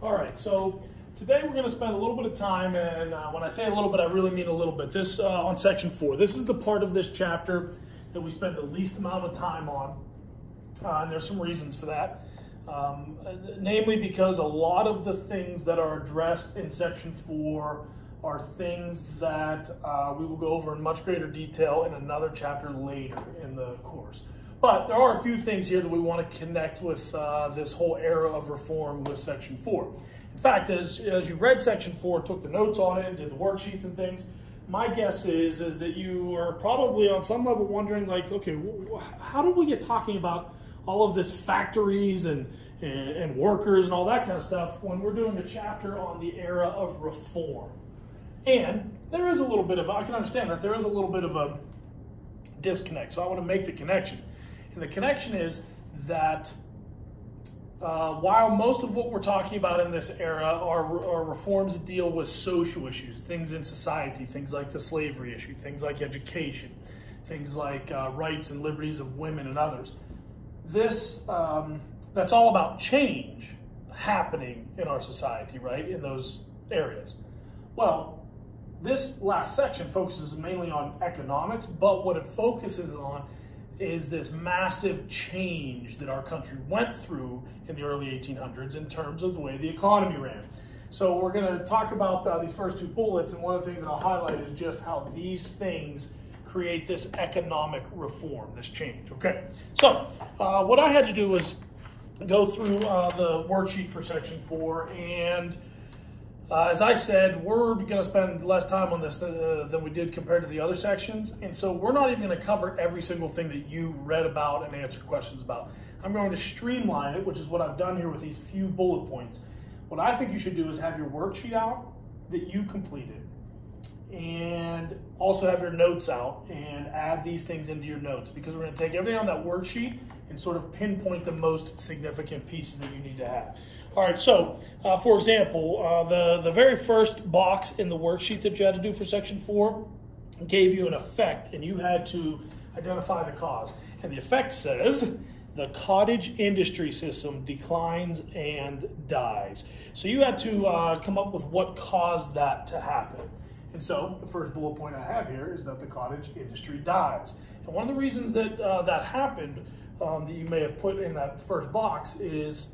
All right, so today we're going to spend a little bit of time, and uh, when I say a little bit, I really mean a little bit. This uh, on section four. This is the part of this chapter that we spend the least amount of time on, uh, and there's some reasons for that. Um, namely, because a lot of the things that are addressed in section four are things that uh, we will go over in much greater detail in another chapter later in the course. But there are a few things here that we want to connect with uh, this whole era of reform with Section 4. In fact, as, as you read Section 4, took the notes on it, did the worksheets and things, my guess is, is that you are probably on some level wondering, like, okay, how do we get talking about all of this factories and, and, and workers and all that kind of stuff when we're doing a chapter on the era of reform? And there is a little bit of, I can understand that there is a little bit of a disconnect. So I want to make the connection. And the connection is that uh, while most of what we're talking about in this era are, are, reforms that deal with social issues, things in society, things like the slavery issue, things like education, things like uh, rights and liberties of women and others, this, um, that's all about change happening in our society, right, in those areas. Well, this last section focuses mainly on economics, but what it focuses on is this massive change that our country went through in the early 1800s in terms of the way the economy ran. So we're going to talk about uh, these first two bullets, and one of the things that I'll highlight is just how these things create this economic reform, this change. Okay, so uh, what I had to do was go through uh, the worksheet for section four and uh, as I said, we're going to spend less time on this uh, than we did compared to the other sections. And so we're not even going to cover every single thing that you read about and answered questions about. I'm going to streamline it, which is what I've done here with these few bullet points. What I think you should do is have your worksheet out that you completed and also have your notes out and add these things into your notes because we're going to take everything on that worksheet and sort of pinpoint the most significant pieces that you need to have. All right, so uh, for example, uh, the, the very first box in the worksheet that you had to do for section four gave you an effect and you had to identify the cause. And the effect says, the cottage industry system declines and dies. So you had to uh, come up with what caused that to happen. And so the first bullet point I have here is that the cottage industry dies. And one of the reasons that uh, that happened um, that you may have put in that first box is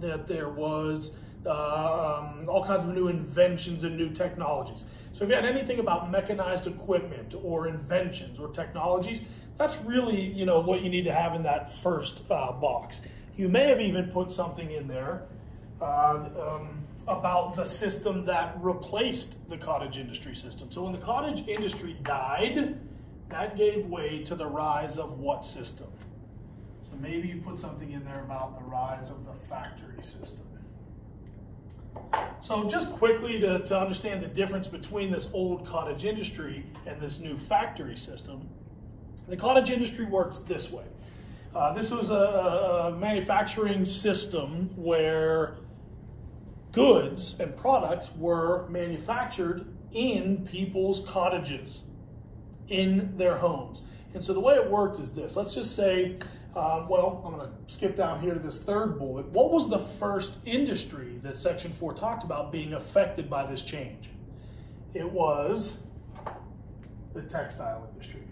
that there was uh, um, all kinds of new inventions and new technologies. So if you had anything about mechanized equipment or inventions or technologies, that's really you know what you need to have in that first uh, box. You may have even put something in there uh, um, about the system that replaced the cottage industry system. So when the cottage industry died, that gave way to the rise of what system? So maybe you put something in there about the rise of the factory system. So just quickly to, to understand the difference between this old cottage industry and this new factory system, the cottage industry works this way. Uh, this was a, a manufacturing system where goods and products were manufactured in people's cottages, in their homes. And so the way it worked is this. Let's just say uh, well, I'm going to skip down here to this third bullet. What was the first industry that Section 4 talked about being affected by this change? It was the textile industry.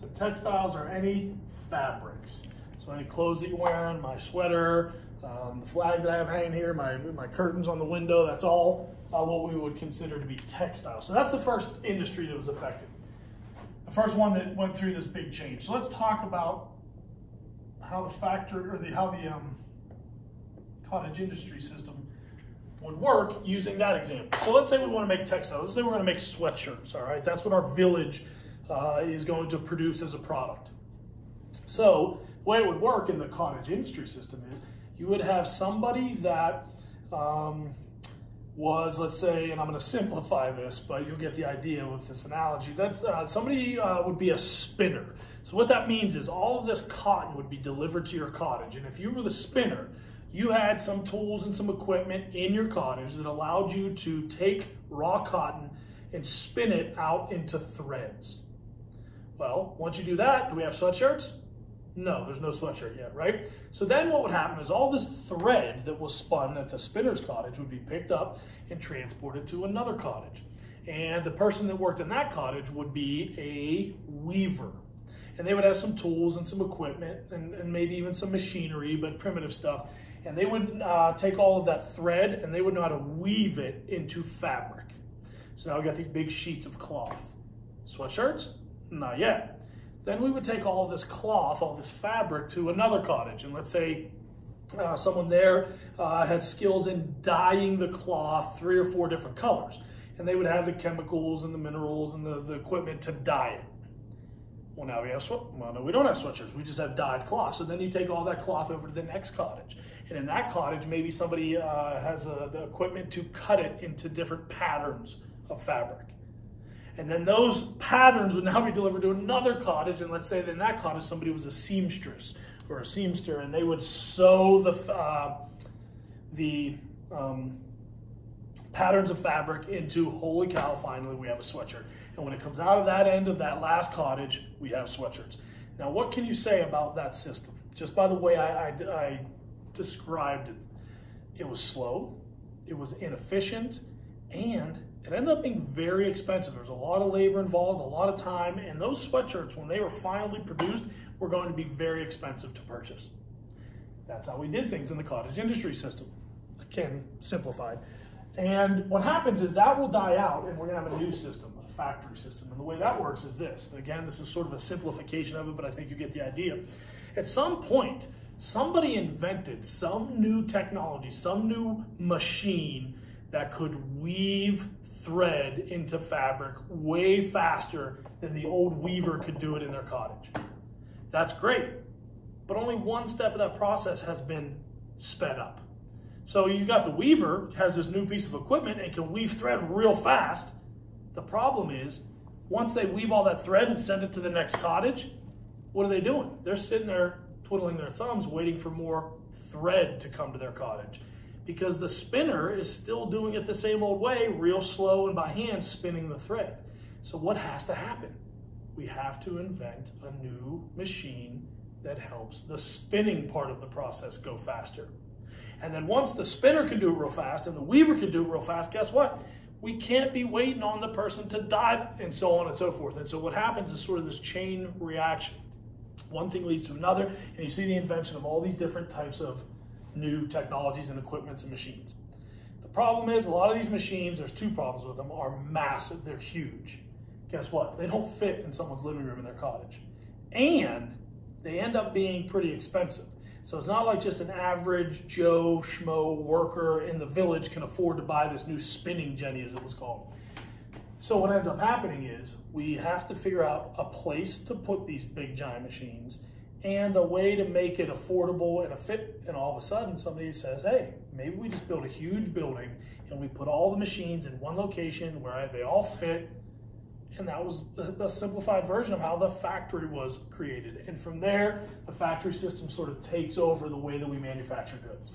So textiles are any fabrics. So any clothes that you're wearing, my sweater, um, the flag that I have hanging here, my, my curtains on the window, that's all uh, what we would consider to be textile. So that's the first industry that was affected. The first one that went through this big change. So let's talk about how the factor or the how the um, cottage industry system would work using that example. So let's say we want to make textiles. Let's say we're going to make sweatshirts. All right, that's what our village uh, is going to produce as a product. So the way it would work in the cottage industry system is you would have somebody that um, was, let's say, and I'm going to simplify this, but you'll get the idea with this analogy. That's uh, somebody uh, would be a spinner. So what that means is all of this cotton would be delivered to your cottage. And if you were the spinner, you had some tools and some equipment in your cottage that allowed you to take raw cotton and spin it out into threads. Well, once you do that, do we have sweatshirts? No, there's no sweatshirt yet, right? So then what would happen is all this thread that was spun at the spinner's cottage would be picked up and transported to another cottage. And the person that worked in that cottage would be a weaver. And they would have some tools and some equipment and, and maybe even some machinery, but primitive stuff. And they would uh, take all of that thread and they would know how to weave it into fabric. So now we've got these big sheets of cloth. Sweatshirts? Not yet. Then we would take all this cloth, all this fabric to another cottage. And let's say uh, someone there uh, had skills in dyeing the cloth three or four different colors. And they would have the chemicals and the minerals and the, the equipment to dye it. Well, now we have, well, no, we don't have sweatshirts. We just have dyed cloth. So then you take all that cloth over to the next cottage. And in that cottage, maybe somebody uh, has a, the equipment to cut it into different patterns of fabric. And then those patterns would now be delivered to another cottage. And let's say that in that cottage, somebody was a seamstress or a seamster, and they would sew the, uh, the um, patterns of fabric into, holy cow, finally we have a sweatshirt. And when it comes out of that end of that last cottage, we have sweatshirts. Now, what can you say about that system? Just by the way I, I, I described it, it was slow, it was inefficient, and it ended up being very expensive. There's a lot of labor involved, a lot of time, and those sweatshirts, when they were finally produced, were going to be very expensive to purchase. That's how we did things in the cottage industry system. Again, simplified. And what happens is that will die out, and we're going to have a new system, a factory system. And the way that works is this. Again, this is sort of a simplification of it, but I think you get the idea. At some point, somebody invented some new technology, some new machine that could weave thread into fabric way faster than the old weaver could do it in their cottage. That's great, but only one step of that process has been sped up. So you got the weaver has this new piece of equipment and can weave thread real fast. The problem is, once they weave all that thread and send it to the next cottage, what are they doing? They're sitting there twiddling their thumbs waiting for more thread to come to their cottage because the spinner is still doing it the same old way, real slow and by hand spinning the thread. So what has to happen? We have to invent a new machine that helps the spinning part of the process go faster. And then once the spinner can do it real fast and the weaver can do it real fast, guess what? We can't be waiting on the person to dye and so on and so forth. And so what happens is sort of this chain reaction. One thing leads to another, and you see the invention of all these different types of new technologies and equipments and machines. The problem is a lot of these machines, there's two problems with them, are massive, they're huge. Guess what? They don't fit in someone's living room in their cottage. And they end up being pretty expensive. So it's not like just an average Joe Schmo worker in the village can afford to buy this new spinning Jenny as it was called. So what ends up happening is we have to figure out a place to put these big giant machines and a way to make it affordable and a fit. And all of a sudden, somebody says, hey, maybe we just build a huge building and we put all the machines in one location where they all fit. And that was a simplified version of how the factory was created. And from there, the factory system sort of takes over the way that we manufacture goods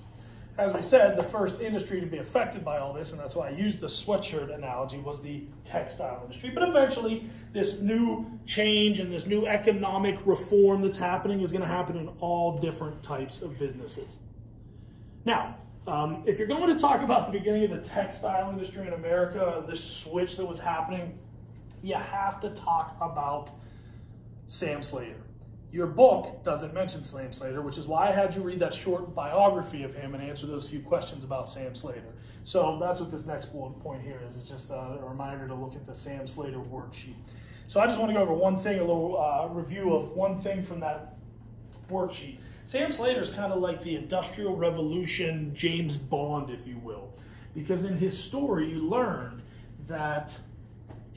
as we said, the first industry to be affected by all this, and that's why I used the sweatshirt analogy, was the textile industry. But eventually, this new change and this new economic reform that's happening is going to happen in all different types of businesses. Now, um, if you're going to talk about the beginning of the textile industry in America, this switch that was happening, you have to talk about Sam Slater. Your book doesn't mention Sam Slater, which is why I had you read that short biography of him and answer those few questions about Sam Slater. So that's what this next bullet point here is. It's just a reminder to look at the Sam Slater worksheet. So I just want to go over one thing, a little uh, review of one thing from that worksheet. Sam Slater is kind of like the Industrial Revolution James Bond, if you will, because in his story you learned that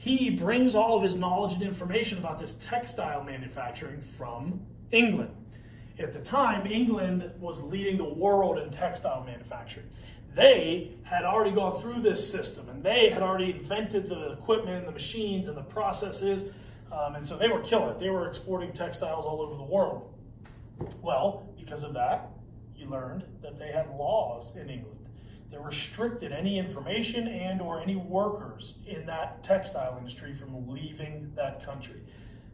he brings all of his knowledge and information about this textile manufacturing from England. At the time, England was leading the world in textile manufacturing. They had already gone through this system and they had already invented the equipment and the machines and the processes. Um, and so they were killing it. They were exporting textiles all over the world. Well, because of that, you learned that they had laws in England that restricted any information and or any workers in that textile industry from leaving that country.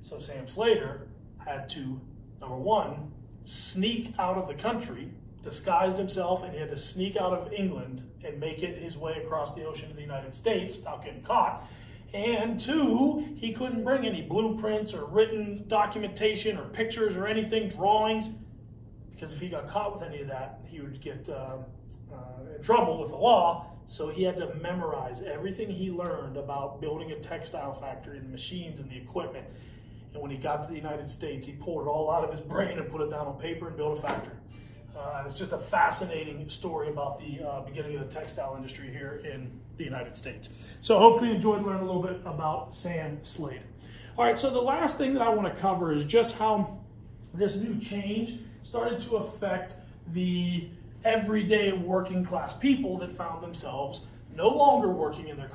So Sam Slater had to number one, sneak out of the country, disguised himself, and he had to sneak out of England and make it his way across the ocean to the United States without getting caught. And two, he couldn't bring any blueprints or written documentation or pictures or anything, drawings, because if he got caught with any of that, he would get uh, uh, in trouble with the law. So he had to memorize everything he learned about building a textile factory, and the machines and the equipment. And when he got to the United States, he pulled it all out of his brain and put it down on paper and built a factory. Uh, it's just a fascinating story about the uh, beginning of the textile industry here in the United States. So hopefully you enjoyed learning a little bit about Sam Slater. All right, so the last thing that I want to cover is just how this new change started to affect the everyday working class people that found themselves no longer working in their